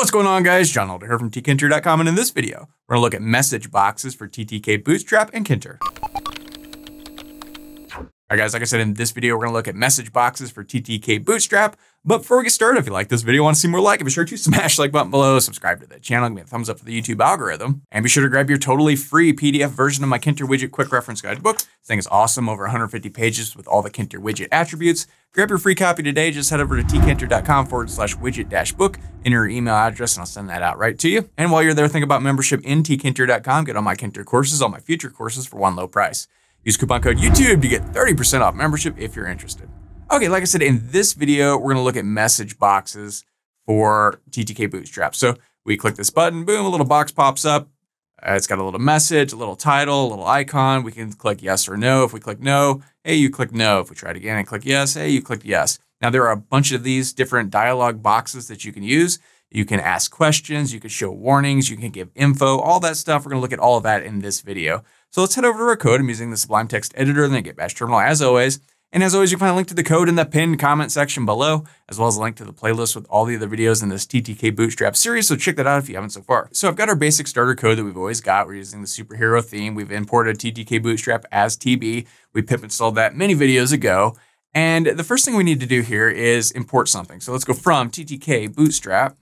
What's going on guys? John Elder here from tkinter.com and in this video, we're gonna look at message boxes for TTK Bootstrap and Tkinter. All right, guys, like I said, in this video, we're gonna look at message boxes for TTK Bootstrap. But before we get started, if you like this video, want to see more like it, be sure to smash the like button below, subscribe to the channel, give me a thumbs up for the YouTube algorithm, and be sure to grab your totally free PDF version of my Tkinter Widget Quick Reference Guide book. This thing is awesome, over 150 pages with all the Tkinter Widget attributes. Grab your free copy today. Just head over to tkinter.com forward slash widget dash book, enter your email address, and I'll send that out right to you. And while you're there, think about membership in tkinter.com. Get all my Tkinter courses, all my future courses for one low price. Use coupon code YouTube to get 30% off membership if you're interested. Okay, like I said, in this video, we're gonna look at message boxes for TTK Bootstrap. So we click this button, boom, a little box pops up. Uh, it's got a little message, a little title, a little icon. We can click yes or no. If we click no, hey, you click no. If we try it again and click yes, hey, you click yes. Now there are a bunch of these different dialog boxes that you can use. You can ask questions, you can show warnings, you can give info, all that stuff. We're gonna look at all of that in this video. So let's head over to our code. I'm using the Sublime Text Editor and the Git Bash Terminal as always. And as always, you can find a link to the code in the pinned comment section below, as well as a link to the playlist with all the other videos in this TTK Bootstrap series. So check that out if you haven't so far. So I've got our basic starter code that we've always got. We're using the superhero theme. We've imported TTK Bootstrap as TB. We pip installed that many videos ago. And the first thing we need to do here is import something. So let's go from TTK Bootstrap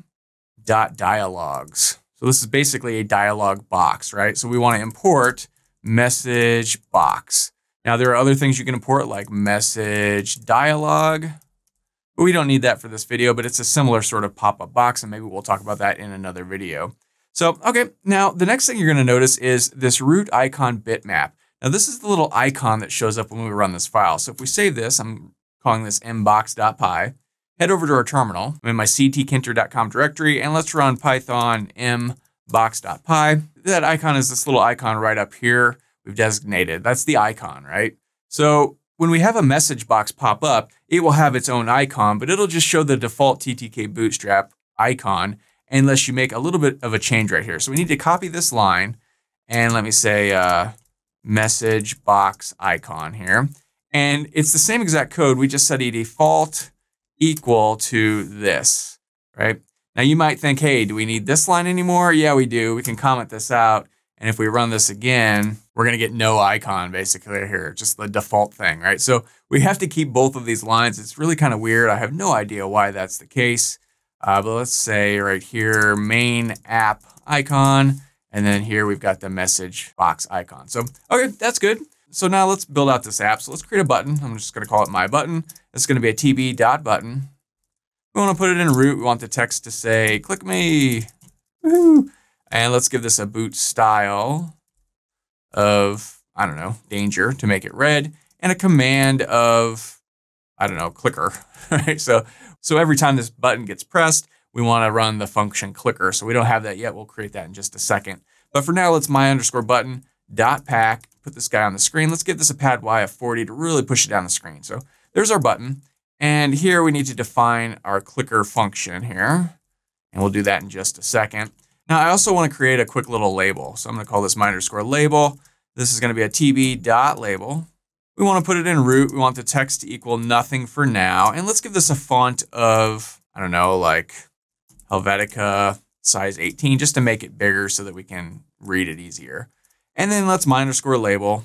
dot dialogs. So this is basically a dialog box, right? So we want to import message box. Now there are other things you can import like message dialog, but we don't need that for this video, but it's a similar sort of pop-up box and maybe we'll talk about that in another video. So, okay, now the next thing you're gonna notice is this root icon bitmap. Now this is the little icon that shows up when we run this file. So if we save this, I'm calling this mbox.py, head over to our terminal, I'm in my ctkinter.com directory, and let's run python mbox.py. That icon is this little icon right up here we've designated. That's the icon, right? So when we have a message box pop up, it will have its own icon, but it'll just show the default TTK Bootstrap icon unless you make a little bit of a change right here. So we need to copy this line and let me say uh, message box icon here. And it's the same exact code. We just set a default equal to this, right? Now you might think, hey, do we need this line anymore? Yeah, we do. We can comment this out. And if we run this again, we're to get no icon basically here, just the default thing, right? So we have to keep both of these lines. It's really kind of weird. I have no idea why that's the case. Uh, but let's say right here, main app icon. And then here we've got the message box icon. So, okay, that's good. So now let's build out this app. So let's create a button. I'm just to call it my button. It's to be a tb dot button. We want to put it in root. We want the text to say, click me. Woohoo. And let's give this a boot style of, I don't know, danger to make it red, and a command of, I don't know, clicker, right? So, so every time this button gets pressed, we want to run the function clicker. So we don't have that yet. We'll create that in just a second. But for now, let's my underscore button dot pack, put this guy on the screen. Let's give this a pad Y of 40 to really push it down the screen. So there's our button. And here we need to define our clicker function here. And we'll do that in just a second. Now I also want to create a quick little label. So I'm going to call this my underscore label. This is going to be a tb dot label. We want to put it in root. We want the text to equal nothing for now. And let's give this a font of, I don't know, like Helvetica size 18, just to make it bigger so that we can read it easier. And then let's my underscore label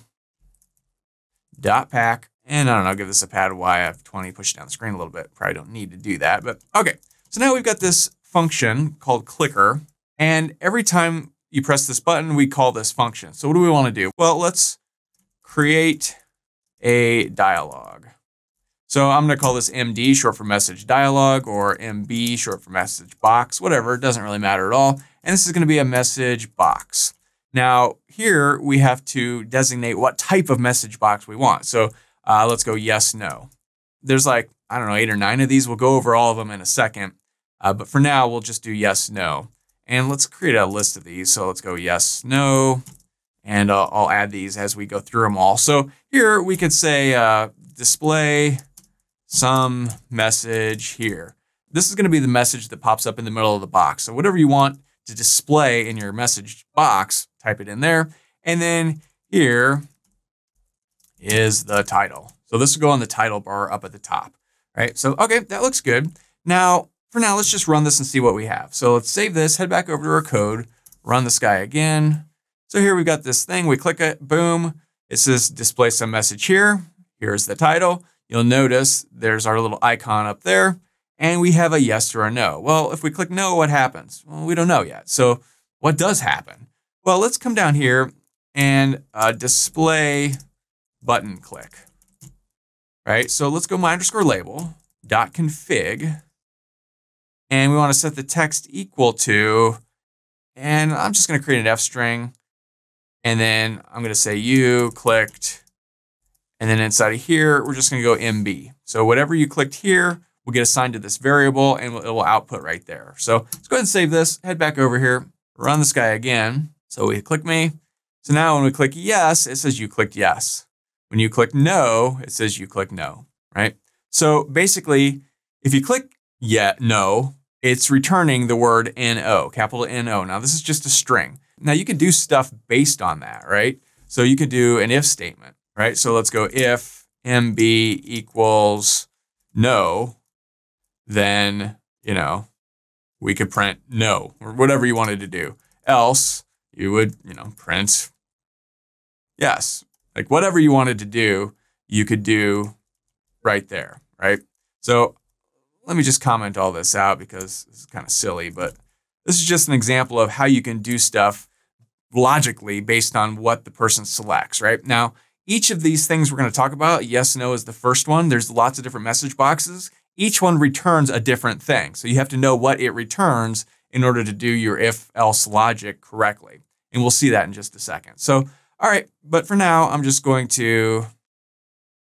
dot pack. And I don't know, give this a pad Y of 20, push it down the screen a little bit. Probably don't need to do that, but okay. So now we've got this function called clicker. And every time you press this button, we call this function. So what do we want to do? Well, let's create a dialog. So I'm going to call this MD, short for message dialog, or MB, short for message box, whatever. It doesn't really matter at all. And this is going to be a message box. Now, here we have to designate what type of message box we want. So uh, let's go yes, no. There's like, I don't know, eight or nine of these. We'll go over all of them in a second. Uh, but for now, we'll just do yes, no. And let's create a list of these. So let's go yes, no, and uh, I'll add these as we go through them all. So here we could say uh, display some message here. This is going to be the message that pops up in the middle of the box. So whatever you want to display in your message box, type it in there. And then here is the title. So this will go on the title bar up at the top, right? So, okay, that looks good. Now, for now, let's just run this and see what we have. So let's save this, head back over to our code, run this guy again. So here we've got this thing, we click it, boom. It says display some message here. Here's the title. You'll notice there's our little icon up there and we have a yes or a no. Well, if we click no, what happens? Well, we don't know yet. So what does happen? Well, let's come down here and uh, display button click, right? So let's go my underscore label dot config, and we want to set the text equal to, and I'm just going to create an F string, and then I'm going to say you clicked, and then inside of here, we're just going to go MB. So whatever you clicked here will get assigned to this variable, and it will output right there. So let's go ahead and save this, head back over here, run this guy again. So we click me. So now when we click yes, it says you clicked yes. When you click no, it says you click no, right? So basically, if you click yeah, no, it's returning the word no, capital N-O. Now this is just a string. Now you can do stuff based on that, right? So you could do an if statement, right? So let's go if MB equals no, then, you know, we could print no or whatever you wanted to do. Else, you would, you know, print yes. Like whatever you wanted to do, you could do right there, right? So let me just comment all this out because this is kind of silly, but this is just an example of how you can do stuff logically based on what the person selects, right? Now, each of these things we're going to talk about, yes, no is the first one. There's lots of different message boxes. Each one returns a different thing. So you have to know what it returns in order to do your if else logic correctly. And we'll see that in just a second. So, all right, but for now, I'm just going to,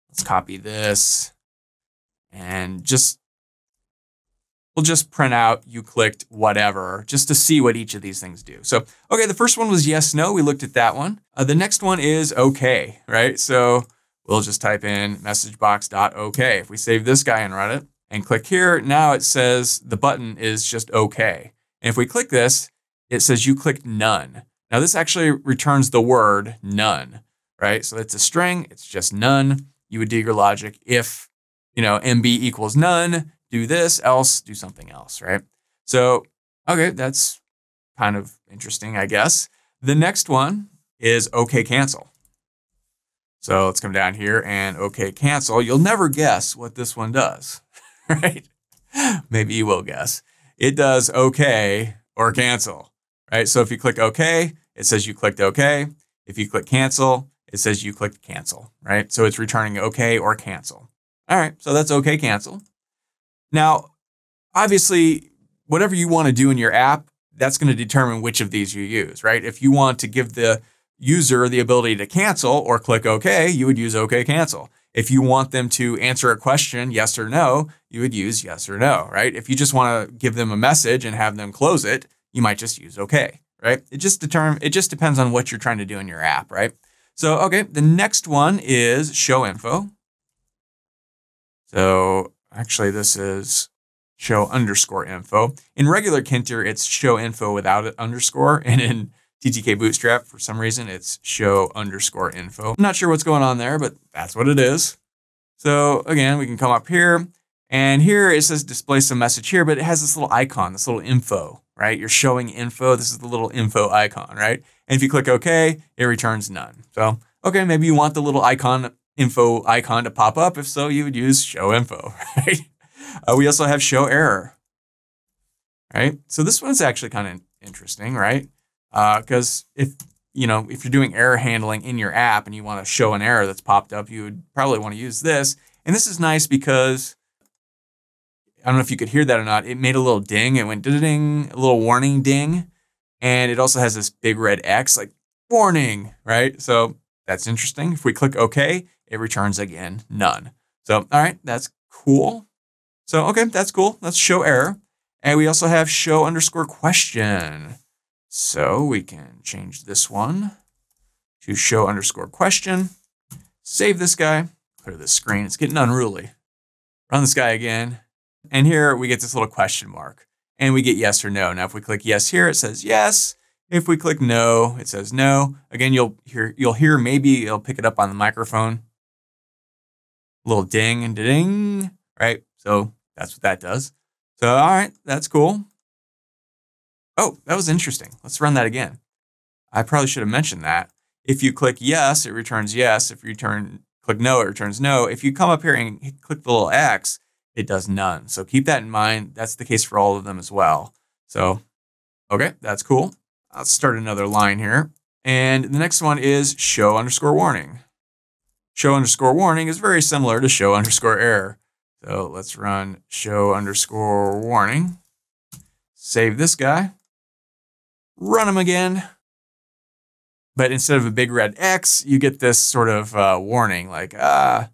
let's copy this and just, we'll just print out you clicked whatever just to see what each of these things do. So, okay, the first one was yes, no. We looked at that one. Uh, the next one is okay, right? So we'll just type in messagebox.okay. If we save this guy and run it and click here, now it says the button is just okay. And if we click this, it says you clicked none. Now this actually returns the word none, right? So it's a string, it's just none. You would do your logic if, you know, MB equals none, do this, else do something else, right? So, okay, that's kind of interesting, I guess. The next one is okay cancel. So let's come down here and okay cancel. You'll never guess what this one does, right? Maybe you will guess it does OK or cancel, right? So if you click OK, it says you clicked OK. If you click cancel, it says you clicked cancel, right? So it's returning OK or cancel. All right, so that's OK cancel. Now, obviously, whatever you want to do in your app, that's going to determine which of these you use, right? If you want to give the user the ability to cancel or click OK, you would use OK cancel. If you want them to answer a question, yes or no, you would use yes or no, right? If you just want to give them a message and have them close it, you might just use okay, right? It just determine it just depends on what you're trying to do in your app, right? So, okay, the next one is show info. So, actually this is show underscore info. In regular Tkinter, it's show info without an underscore, and in TTK Bootstrap. For some reason, it's show underscore info. I'm not sure what's going on there, but that's what it is. So again, we can come up here and here it says display some message here, but it has this little icon, this little info, right? You're showing info. This is the little info icon, right? And if you click OK, it returns none. So, okay, maybe you want the little icon, info icon to pop up. If so, you would use show info, right? Uh, we also have show error, right? So this one's actually kind of interesting, right? Because uh, if you know if you're doing error handling in your app and you want to show an error that's popped up, you would probably want to use this. And this is nice because I don't know if you could hear that or not. It made a little ding. It went ding, a little warning ding, and it also has this big red X, like warning, right? So that's interesting. If we click OK, it returns again none. So all right, that's cool. So okay, that's cool. Let's show error, and we also have show underscore question. So we can change this one to show underscore question. Save this guy, clear the screen. It's getting unruly. Run this guy again. And here we get this little question mark and we get yes or no. Now, if we click yes here, it says yes. If we click no, it says no. Again, you'll hear, you'll hear maybe it'll pick it up on the microphone. A little ding and ding, right? So that's what that does. So, all right, that's cool. Oh, that was interesting. Let's run that again. I probably should have mentioned that. If you click yes, it returns yes. If you turn click no, it returns no. If you come up here and click the little X, it does none. So keep that in mind. That's the case for all of them as well. So, okay, that's cool. Let's start another line here. And the next one is show underscore warning. Show underscore warning is very similar to show underscore error. So let's run show underscore warning. Save this guy. Run him again. But instead of a big red X, you get this sort of uh, warning, like ah,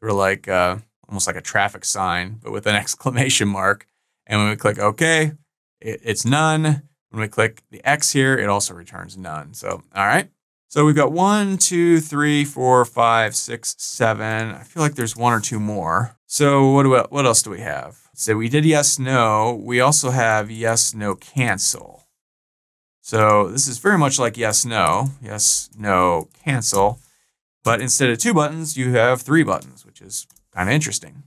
sort of like uh, almost like a traffic sign, but with an exclamation mark. And when we click OK, it, it's none. When we click the X here, it also returns none. So, all right. So we've got one, two, three, four, five, six, seven. I feel like there's one or two more. So what do we, what else do we have? So we did yes, no. We also have yes, no, cancel. So this is very much like yes, no, yes, no, cancel. But instead of two buttons, you have three buttons, which is kind of interesting.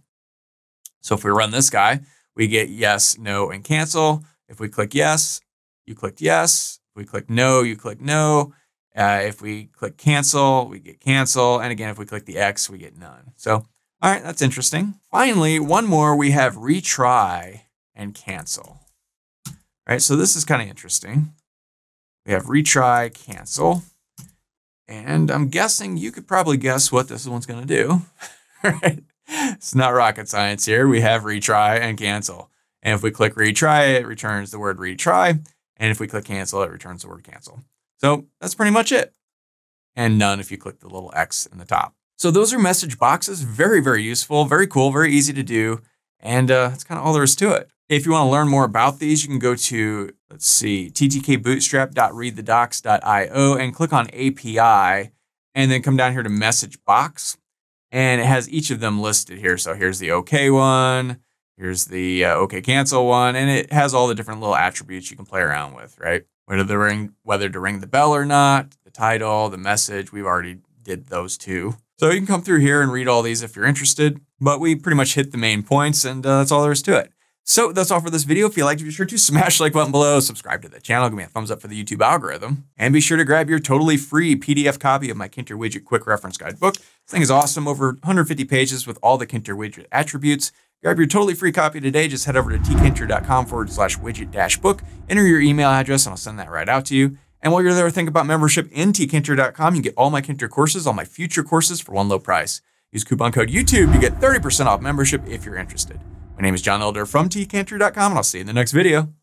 So if we run this guy, we get yes, no, and cancel. If we click yes, you clicked yes. If we click no, you click no. Uh, if we click cancel, we get cancel. And again, if we click the X, we get none. So, all right, that's interesting. Finally, one more, we have retry and cancel. All right, so this is kind of interesting. We have retry, cancel. And I'm guessing you could probably guess what this one's going to do. right? It's not rocket science here. We have retry and cancel. And if we click retry, it returns the word retry. And if we click cancel, it returns the word cancel. So that's pretty much it. And none if you click the little X in the top. So those are message boxes. Very, very useful, very cool, very easy to do. And uh, that's kind of all there is to it. If you want to learn more about these, you can go to, let's see, ttkbootstrap.readthedocs.io and click on API and then come down here to message box. And it has each of them listed here. So here's the OK one, here's the uh, OK cancel one, and it has all the different little attributes you can play around with, right? whether to ring whether to ring the bell or not, the title, the message. We've already did those two. So you can come through here and read all these if you're interested. But we pretty much hit the main points, and uh, that's all there is to it. So that's all for this video. If you liked it, be sure to smash like button below, subscribe to the channel, give me a thumbs up for the YouTube algorithm, and be sure to grab your totally free PDF copy of my Tkinter Widget Quick Reference Guide book. This thing is awesome, over 150 pages with all the Tkinter Widget attributes. Grab your totally free copy today. Just head over to tkinter.com forward slash widget dash book. Enter your email address and I'll send that right out to you. And while you're there, think about membership in tkinter.com. You get all my Tkinter courses, all my future courses for one low price. Use coupon code YouTube. You get 30% off membership if you're interested. My name is John Elder from tkinter.com and I'll see you in the next video.